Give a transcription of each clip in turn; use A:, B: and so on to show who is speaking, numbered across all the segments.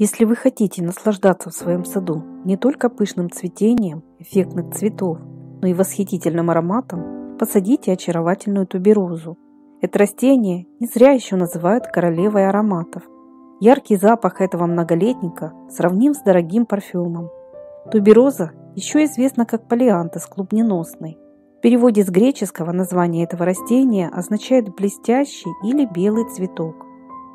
A: Если вы хотите наслаждаться в своем саду не только пышным цветением эффектных цветов, но и восхитительным ароматом, посадите очаровательную туберозу. Это растение не зря еще называют королевой ароматов. Яркий запах этого многолетника сравним с дорогим парфюмом. Тубероза еще известна как полиантес клубненосный. В переводе с греческого название этого растения означает блестящий или белый цветок.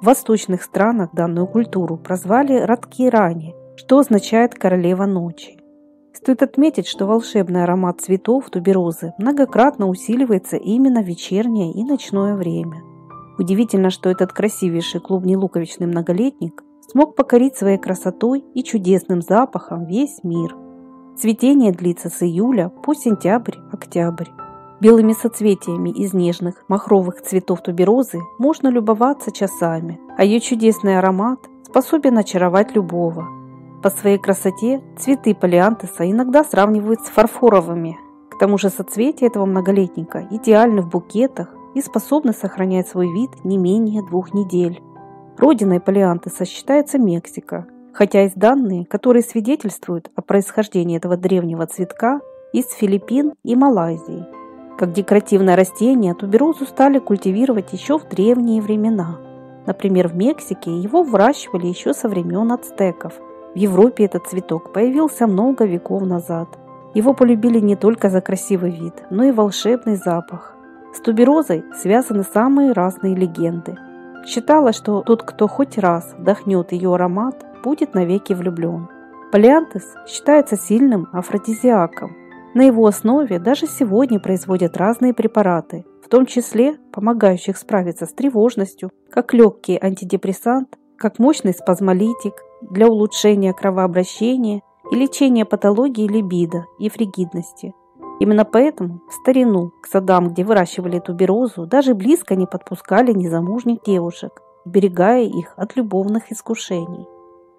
A: В восточных странах данную культуру прозвали Радкирани, что означает «королева ночи». Стоит отметить, что волшебный аромат цветов туберозы многократно усиливается именно в вечернее и ночное время. Удивительно, что этот красивейший клубнелуковичный многолетник смог покорить своей красотой и чудесным запахом весь мир. Цветение длится с июля по сентябрь-октябрь. Белыми соцветиями из нежных махровых цветов туберозы можно любоваться часами, а ее чудесный аромат способен очаровать любого. По своей красоте цветы полиантеса иногда сравнивают с фарфоровыми. К тому же соцветия этого многолетника идеальны в букетах и способны сохранять свой вид не менее двух недель. Родиной полиантеса считается Мексика, хотя есть данные, которые свидетельствуют о происхождении этого древнего цветка из Филиппин и Малайзии. Как декоративное растение туберозу стали культивировать еще в древние времена. Например, в Мексике его выращивали еще со времен ацтеков. В Европе этот цветок появился много веков назад. Его полюбили не только за красивый вид, но и волшебный запах. С туберозой связаны самые разные легенды. Считалось, что тот, кто хоть раз вдохнет ее аромат, будет навеки влюблен. Палеантес считается сильным афродизиаком, на его основе даже сегодня производят разные препараты, в том числе помогающих справиться с тревожностью, как легкий антидепрессант, как мощный спазмолитик для улучшения кровообращения и лечения патологии либидо и фригидности. Именно поэтому в старину к садам, где выращивали туберозу, даже близко не подпускали незамужних девушек, берегая их от любовных искушений.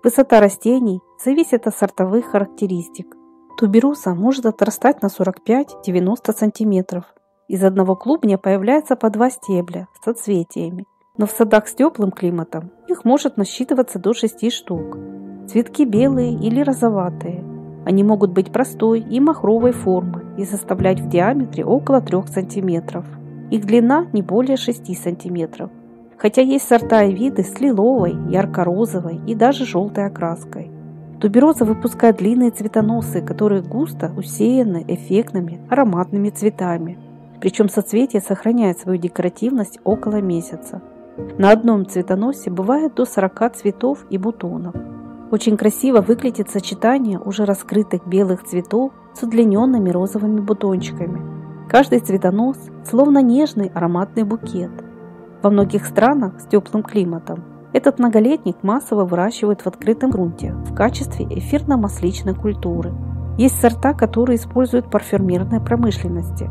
A: Высота растений зависит от сортовых характеристик, Тубероса может отрастать на 45-90 см. Из одного клубня появляется по два стебля с соцветиями, но в садах с теплым климатом их может насчитываться до 6 штук. Цветки белые или розоватые. Они могут быть простой и махровой формы и составлять в диаметре около 3 см. Их длина не более 6 см. Хотя есть сорта и виды с лиловой, ярко-розовой и даже желтой окраской. Тубероза выпускает длинные цветоносы, которые густо усеяны эффектными ароматными цветами. Причем соцветие сохраняет свою декоративность около месяца. На одном цветоносе бывает до 40 цветов и бутонов. Очень красиво выглядит сочетание уже раскрытых белых цветов с удлиненными розовыми бутончиками. Каждый цветонос словно нежный ароматный букет. Во многих странах с теплым климатом этот многолетник массово выращивают в открытом грунте в качестве эфирно-масличной культуры. Есть сорта, которые используют парфюмерной промышленности.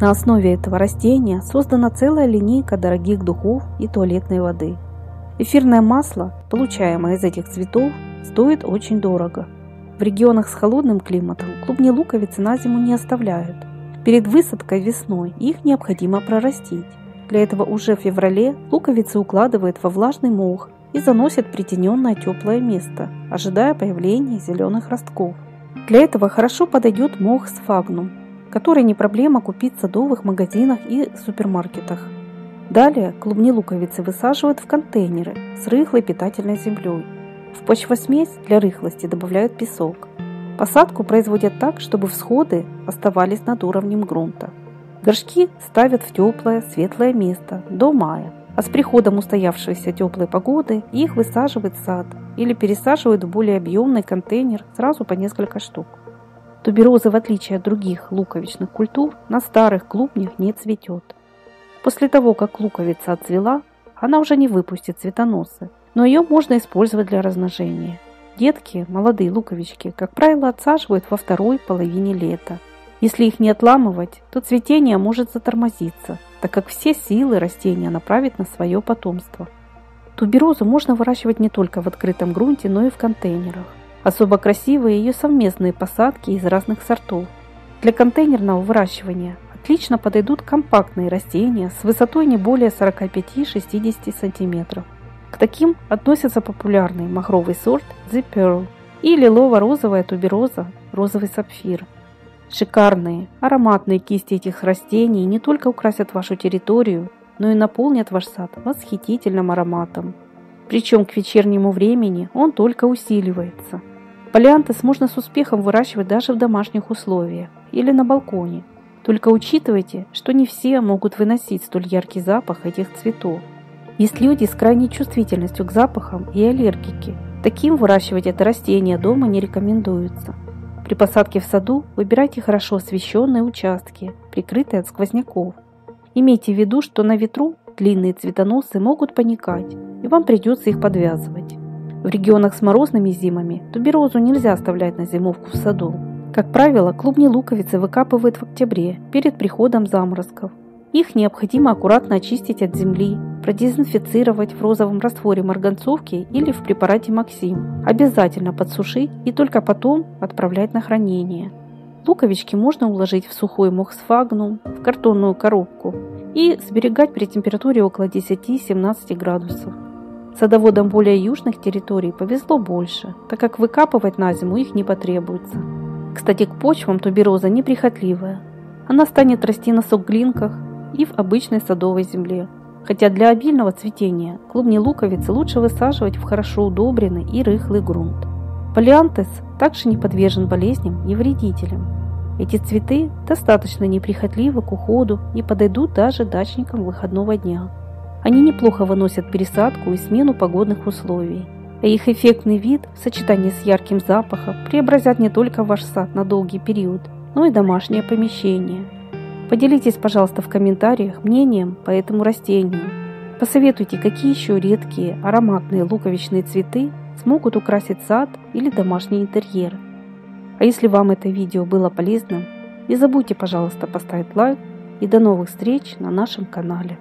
A: На основе этого растения создана целая линейка дорогих духов и туалетной воды. Эфирное масло, получаемое из этих цветов, стоит очень дорого. В регионах с холодным климатом клубни луковицы на зиму не оставляют. Перед высадкой весной их необходимо прорастить. Для этого уже в феврале луковицы укладывают во влажный мох и заносят притененное теплое место, ожидая появления зеленых ростков. Для этого хорошо подойдет мох сфагнум, который не проблема купить в садовых магазинах и супермаркетах. Далее клубни луковицы высаживают в контейнеры с рыхлой питательной землей. В почвосмесь для рыхлости добавляют песок. Посадку производят так, чтобы всходы оставались над уровнем грунта. Горшки ставят в теплое, светлое место до мая, а с приходом устоявшейся теплой погоды их высаживают в сад или пересаживают в более объемный контейнер сразу по несколько штук. Тубероза, в отличие от других луковичных культур, на старых клубнях не цветет. После того, как луковица отцвела, она уже не выпустит цветоносы, но ее можно использовать для размножения. Детки, молодые луковички, как правило, отсаживают во второй половине лета – если их не отламывать, то цветение может затормозиться, так как все силы растения направить на свое потомство. Туберозу можно выращивать не только в открытом грунте, но и в контейнерах. Особо красивые ее совместные посадки из разных сортов. Для контейнерного выращивания отлично подойдут компактные растения с высотой не более 45-60 см. К таким относятся популярный махровый сорт The Pearl и лилово-розовая тубероза розовый сапфир. Шикарные, ароматные кисти этих растений не только украсят вашу территорию, но и наполнят ваш сад восхитительным ароматом. Причем к вечернему времени он только усиливается. Палеантес можно с успехом выращивать даже в домашних условиях или на балконе. Только учитывайте, что не все могут выносить столь яркий запах этих цветов. Есть люди с крайней чувствительностью к запахам и аллергики. Таким выращивать это растение дома не рекомендуется. При посадке в саду выбирайте хорошо освещенные участки, прикрытые от сквозняков. Имейте в виду, что на ветру длинные цветоносы могут паникать, и вам придется их подвязывать. В регионах с морозными зимами туберозу нельзя оставлять на зимовку в саду. Как правило, клубни луковицы выкапывают в октябре, перед приходом заморозков. Их необходимо аккуратно очистить от земли, продезинфицировать в розовом растворе марганцовки или в препарате Максим, обязательно подсушить и только потом отправлять на хранение. Луковички можно уложить в сухой мохсфагнум, в картонную коробку и сберегать при температуре около 10-17 градусов. Садоводам более южных территорий повезло больше, так как выкапывать на зиму их не потребуется. Кстати, к почвам тубероза неприхотливая. Она станет расти на суглинках, и в обычной садовой земле. Хотя для обильного цветения клубни луковицы лучше высаживать в хорошо удобренный и рыхлый грунт. Полиантес также не подвержен болезням и вредителям. Эти цветы достаточно неприхотливы к уходу и подойдут даже дачникам выходного дня. Они неплохо выносят пересадку и смену погодных условий. А их эффектный вид в сочетании с ярким запахом преобразят не только ваш сад на долгий период, но и домашнее помещение – Поделитесь, пожалуйста, в комментариях мнением по этому растению. Посоветуйте, какие еще редкие ароматные луковичные цветы смогут украсить сад или домашний интерьер. А если вам это видео было полезным, не забудьте, пожалуйста, поставить лайк и до новых встреч на нашем канале.